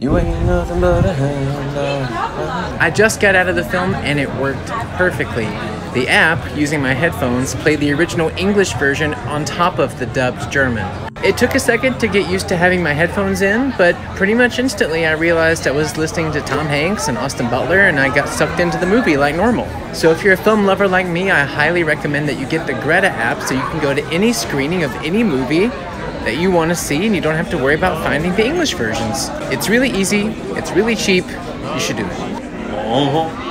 You ain't nothing but a hound. I just got out of the film and it worked perfectly. The app, using my headphones, played the original English version on top of the dubbed German. It took a second to get used to having my headphones in, but pretty much instantly I realized I was listening to Tom Hanks and Austin Butler and I got sucked into the movie like normal. So if you're a film lover like me, I highly recommend that you get the Greta app so you can go to any screening of any movie that you want to see and you don't have to worry about finding the English versions. It's really easy, it's really cheap, you should do it. Uh-huh.